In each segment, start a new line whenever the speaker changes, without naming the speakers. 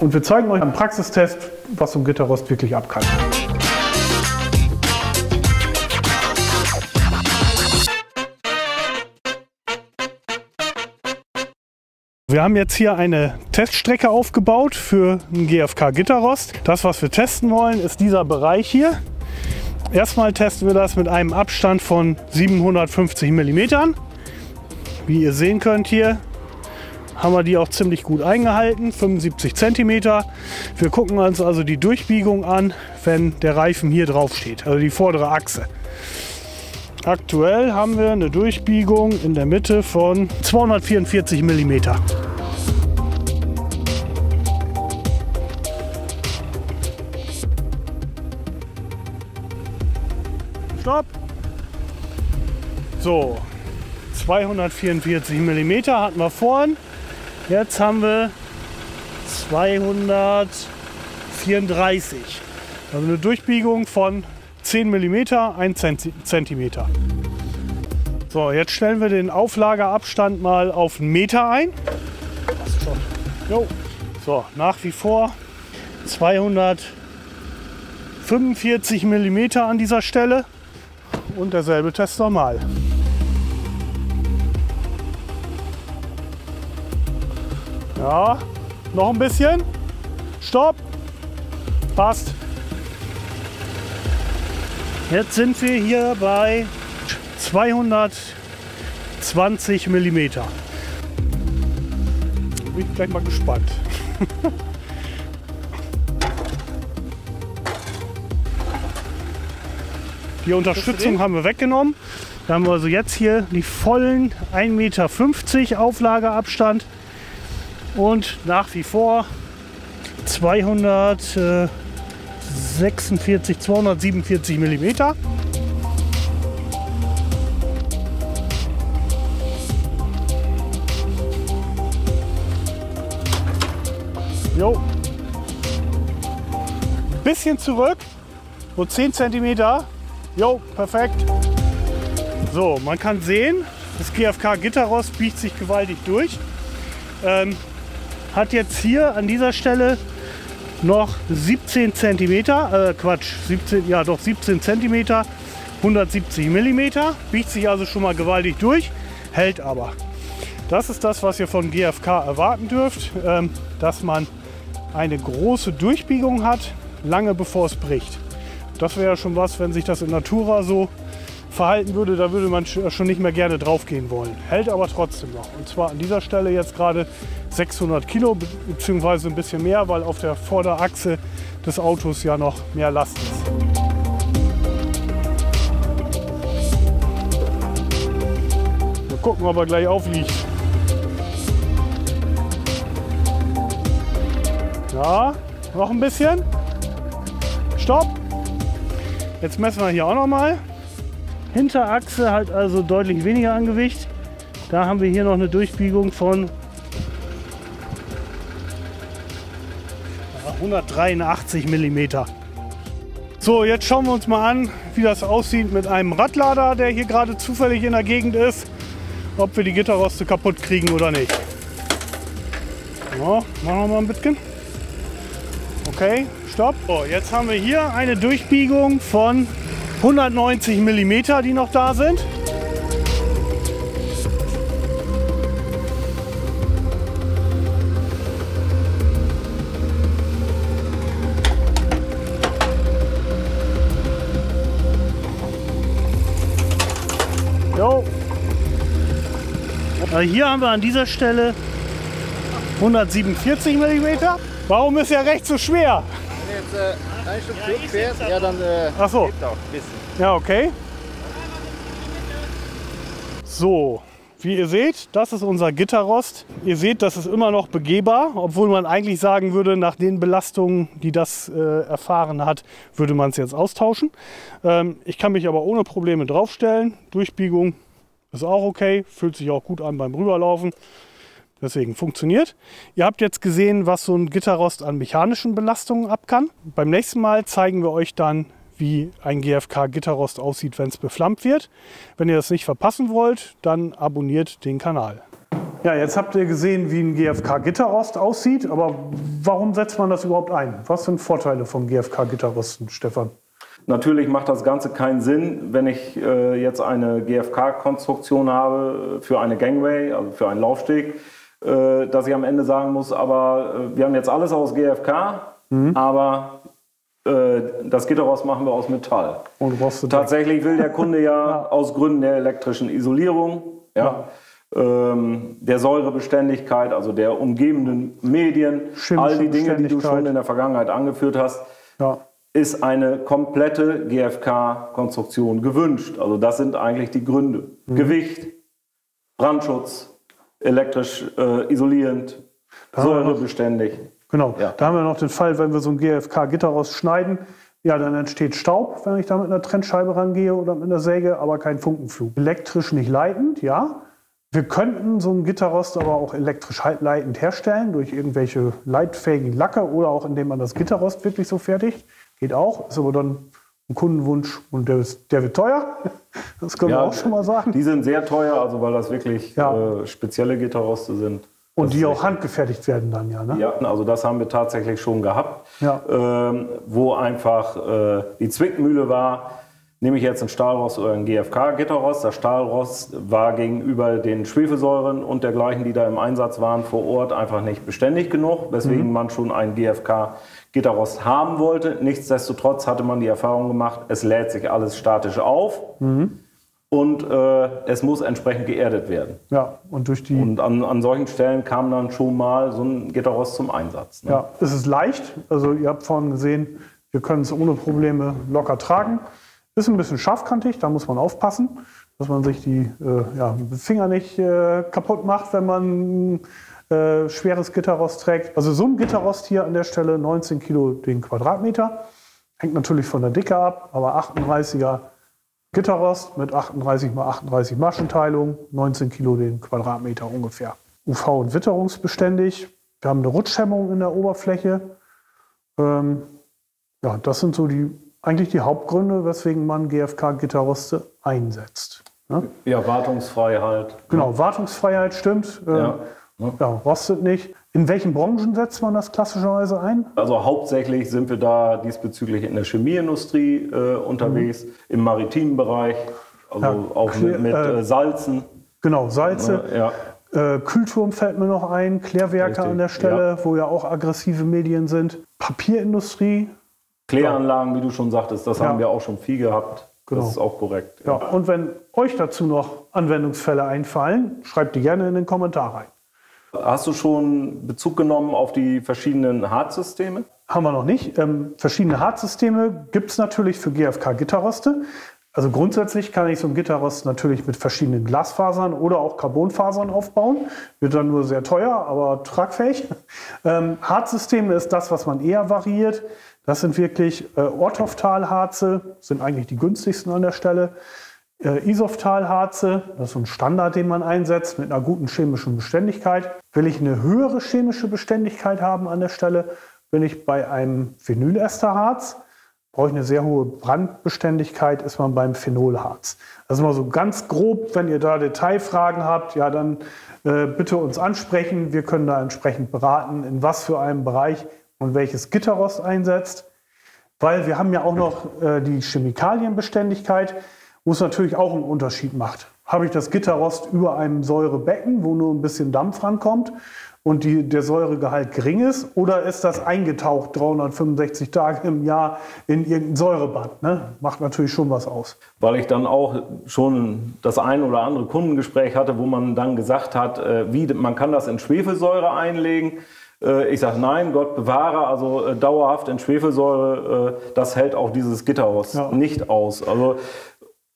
Und wir zeigen euch am Praxistest, was so ein Gitterrost wirklich ab. Wir haben jetzt hier eine Teststrecke aufgebaut für ein GFK Gitterrost. Das, was wir testen wollen, ist dieser Bereich hier. Erstmal testen wir das mit einem Abstand von 750 mm. Wie ihr sehen könnt hier, haben wir die auch ziemlich gut eingehalten, 75 cm. Wir gucken uns also die Durchbiegung an, wenn der Reifen hier drauf steht, also die vordere Achse. Aktuell haben wir eine Durchbiegung in der Mitte von 244 mm. Stopp! So, 244 mm hatten wir vorhin. Jetzt haben wir 234. Also eine Durchbiegung von 10 mm, 1 cm. So, jetzt stellen wir den Auflagerabstand mal auf einen Meter ein. Jo. So, nach wie vor 245 mm an dieser Stelle und derselbe Test normal. Ja, noch ein bisschen. Stopp. Passt. Jetzt sind wir hier bei 220 mm. Bin ich gleich mal gespannt. Die Unterstützung haben wir weggenommen. Da haben wir also jetzt hier die vollen 1,50 Meter Auflageabstand und nach wie vor 246, 247 Millimeter. Jo. Bisschen zurück, so 10 Zentimeter. Jo, perfekt. So, man kann sehen, das GFK Gitterrost biegt sich gewaltig durch. Ähm, hat jetzt hier an dieser Stelle noch 17 cm, äh, Quatsch, 17, ja doch 17 cm, 170 mm, biegt sich also schon mal gewaltig durch, hält aber. Das ist das, was ihr von GFK erwarten dürft, ähm, dass man eine große Durchbiegung hat, lange bevor es bricht. Das wäre ja schon was, wenn sich das in Natura so verhalten würde, da würde man schon nicht mehr gerne drauf gehen wollen. Hält aber trotzdem noch. Und zwar an dieser Stelle jetzt gerade 600 Kilo beziehungsweise ein bisschen mehr, weil auf der Vorderachse des Autos ja noch mehr Last ist. Mal gucken, ob er gleich aufliegt. Ja, noch ein bisschen. Stopp. Jetzt messen wir hier auch noch mal. Hinterachse hat also deutlich weniger an Gewicht. Da haben wir hier noch eine Durchbiegung von 183 mm. So, jetzt schauen wir uns mal an, wie das aussieht mit einem Radlader, der hier gerade zufällig in der Gegend ist. Ob wir die Gitterroste kaputt kriegen oder nicht. So, machen wir mal ein bisschen. Okay, stopp. So, jetzt haben wir hier eine Durchbiegung von 190 mm, die noch da sind. Jo. Also hier haben wir an dieser Stelle 147 mm. Warum ist er recht so schwer?
Ein Stück zurückfährst, ja dann äh,
Ach so.
auch ein bisschen.
Ja, okay. So, wie ihr seht, das ist unser Gitterrost. Ihr seht, das ist immer noch begehbar, obwohl man eigentlich sagen würde, nach den Belastungen, die das äh, erfahren hat, würde man es jetzt austauschen. Ähm, ich kann mich aber ohne Probleme draufstellen. Durchbiegung ist auch okay, fühlt sich auch gut an beim Rüberlaufen. Deswegen funktioniert. Ihr habt jetzt gesehen, was so ein Gitterrost an mechanischen Belastungen ab kann. Beim nächsten Mal zeigen wir euch dann, wie ein GFK-Gitterrost aussieht, wenn es beflammt wird. Wenn ihr das nicht verpassen wollt, dann abonniert den Kanal. Ja, jetzt habt ihr gesehen, wie ein GFK-Gitterrost aussieht, aber warum setzt man das überhaupt ein? Was sind Vorteile vom GFK-Gitterrosten, Stefan?
Natürlich macht das Ganze keinen Sinn, wenn ich äh, jetzt eine GFK-Konstruktion habe für eine Gangway, also für einen Laufsteg, äh, dass ich am Ende sagen muss, aber äh, wir haben jetzt alles aus GFK, mhm. aber äh, das Gitterrost machen wir aus Metall. Und rostet Tatsächlich will der Kunde ja, ja, aus Gründen der elektrischen Isolierung, ja, ja. Ähm, der Säurebeständigkeit, also der umgebenden Medien, all die Dinge, die du schon in der Vergangenheit angeführt hast, ja ist eine komplette GFK-Konstruktion gewünscht. Also das sind eigentlich die Gründe. Mhm. Gewicht, Brandschutz, elektrisch äh, isolierend, säurebeständig.
Genau, ja. da haben wir noch den Fall, wenn wir so ein GFK-Gitter rausschneiden, ja, dann entsteht Staub, wenn ich da mit einer Trennscheibe rangehe oder mit einer Säge, aber kein Funkenflug. Elektrisch nicht leitend, ja. Wir könnten so ein Gitterrost aber auch elektrisch leitend herstellen durch irgendwelche leitfähigen Lacke oder auch indem man das Gitterrost wirklich so fertigt. Geht auch, ist aber dann ein Kundenwunsch und der, ist, der wird teuer. Das können ja, wir auch schon mal sagen.
Die sind sehr teuer, also weil das wirklich ja. äh, spezielle Gitterroste sind.
Und die auch handgefertigt werden dann, ja, ne?
Ja, also das haben wir tatsächlich schon gehabt, ja. ähm, wo einfach äh, die Zwickmühle war, nehme ich jetzt ein Stahlrost oder ein GFK-Gitterrost. Das Stahlrost war gegenüber den Schwefelsäuren und dergleichen, die da im Einsatz waren, vor Ort einfach nicht beständig genug, weswegen mhm. man schon ein GFK Gitterrost haben wollte. Nichtsdestotrotz hatte man die Erfahrung gemacht, es lädt sich alles statisch auf. Mhm. Und äh, es muss entsprechend geerdet werden.
Ja, und durch die.
Und an, an solchen Stellen kam dann schon mal so ein Gitterrost zum Einsatz.
Ne? Ja, es ist leicht. Also, ihr habt vorhin gesehen, wir können es ohne Probleme locker tragen. Ist ein bisschen scharfkantig, da muss man aufpassen, dass man sich die äh, ja, Finger nicht äh, kaputt macht, wenn man äh, schweres Gitterrost trägt. Also so ein Gitterrost hier an der Stelle 19 Kilo den Quadratmeter. Hängt natürlich von der Dicke ab, aber 38er Gitterrost mit 38 x 38 Maschenteilung, 19 Kilo den Quadratmeter ungefähr. UV- und witterungsbeständig. Wir haben eine Rutschhemmung in der Oberfläche. Ähm, ja, das sind so die eigentlich die Hauptgründe, weswegen man GFK-Gitterroste einsetzt.
Ne? Ja, Wartungsfreiheit.
Genau, Wartungsfreiheit stimmt. Ja. Ähm, Ne? Ja, rostet nicht. In welchen Branchen setzt man das klassischerweise ein?
Also hauptsächlich sind wir da diesbezüglich in der Chemieindustrie äh, unterwegs, mhm. im maritimen Bereich, also ja, auch mit, mit äh, Salzen.
Genau, Salze. Ja. Äh, Kühlturm fällt mir noch ein, Klärwerke Richtig, an der Stelle, ja. wo ja auch aggressive Medien sind. Papierindustrie.
Kläranlagen, wie du schon sagtest, das haben wir auch schon viel gehabt. Genau. Das ist auch korrekt.
Ja. Und wenn euch dazu noch Anwendungsfälle einfallen, schreibt die gerne in den Kommentar rein.
Hast du schon Bezug genommen auf die verschiedenen Hartsysteme?
Haben wir noch nicht. Ähm, verschiedene Hartsysteme gibt es natürlich für GFK-Gitterroste. Also grundsätzlich kann ich so ein Gitterrost natürlich mit verschiedenen Glasfasern oder auch Carbonfasern aufbauen. Wird dann nur sehr teuer, aber tragfähig. Ähm, Harzsysteme ist das, was man eher variiert. Das sind wirklich äh, Orthoftal-Harze, sind eigentlich die günstigsten an der Stelle. Äh, Isoftalharze, das ist ein Standard, den man einsetzt mit einer guten chemischen Beständigkeit. Will ich eine höhere chemische Beständigkeit haben an der Stelle, bin ich bei einem Phenylesterharz. Brauche ich eine sehr hohe Brandbeständigkeit, ist man beim Phenolharz. Das ist mal so ganz grob, wenn ihr da Detailfragen habt, ja, dann äh, bitte uns ansprechen. Wir können da entsprechend beraten, in was für einem Bereich und welches Gitterrost einsetzt. Weil wir haben ja auch noch äh, die Chemikalienbeständigkeit wo es natürlich auch einen Unterschied macht. Habe ich das Gitterrost über einem Säurebecken, wo nur ein bisschen Dampf rankommt und die, der Säuregehalt gering ist, oder ist das eingetaucht 365 Tage im Jahr in irgendein Säurebad? Ne? Macht natürlich schon was aus.
Weil ich dann auch schon das ein oder andere Kundengespräch hatte, wo man dann gesagt hat, äh, wie man kann das in Schwefelsäure einlegen. Äh, ich sage nein, Gott bewahre, also äh, dauerhaft in Schwefelsäure, das hält auch dieses Gitterrost ja. nicht aus. Also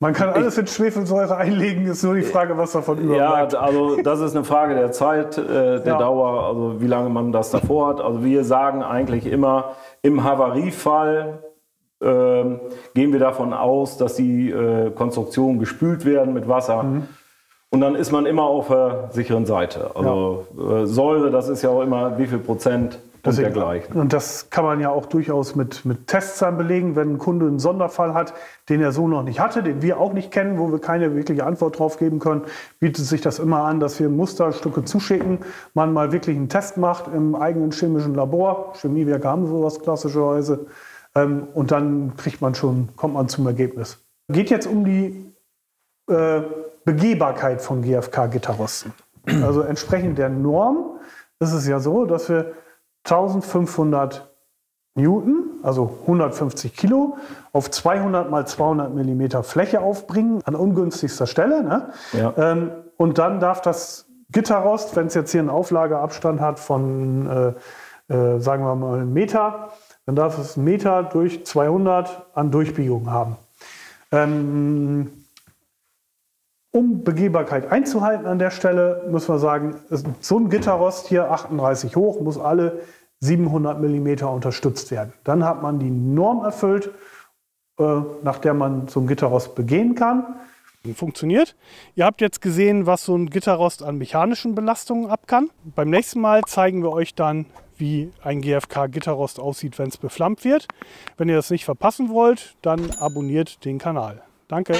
man kann alles in Schwefelsäure einlegen, ist nur die Frage, was davon überbleibt.
Ja, also das ist eine Frage der Zeit, äh, der ja. Dauer, also wie lange man das davor hat. Also wir sagen eigentlich immer, im Havariefall äh, gehen wir davon aus, dass die äh, Konstruktionen gespült werden mit Wasser. Mhm. Und dann ist man immer auf der sicheren Seite. Also ja. Äh, Säure, das ist ja auch immer, wie viel Prozent und dergleichen.
Und das kann man ja auch durchaus mit, mit Testzahlen belegen, wenn ein Kunde einen Sonderfall hat, den er so noch nicht hatte, den wir auch nicht kennen, wo wir keine wirkliche Antwort drauf geben können, bietet sich das immer an, dass wir Musterstücke zuschicken, man mal wirklich einen Test macht im eigenen chemischen Labor. Chemiewerke haben sowas klassischerweise. Ähm, und dann kriegt man schon, kommt man zum Ergebnis. Geht jetzt um die äh, Begehbarkeit von GFK-Gitterrosten. Also entsprechend der Norm ist es ja so, dass wir 1500 Newton, also 150 Kilo, auf 200 mal 200 Millimeter Fläche aufbringen, an ungünstigster Stelle. Ne? Ja. Ähm, und dann darf das Gitterrost, wenn es jetzt hier einen Auflageabstand hat von, äh, äh, sagen wir mal, einen Meter, dann darf es einen Meter durch 200 an Durchbiegung haben. Ähm, um Begehbarkeit einzuhalten an der Stelle, müssen wir sagen, so ein Gitterrost hier 38 hoch muss alle 700 mm unterstützt werden. Dann hat man die Norm erfüllt, äh, nach der man so ein Gitterrost begehen kann. Funktioniert. Ihr habt jetzt gesehen, was so ein Gitterrost an mechanischen Belastungen ab kann. Beim nächsten Mal zeigen wir euch dann, wie ein GFK-Gitterrost aussieht, wenn es beflammt wird. Wenn ihr das nicht verpassen wollt, dann abonniert den Kanal. Danke.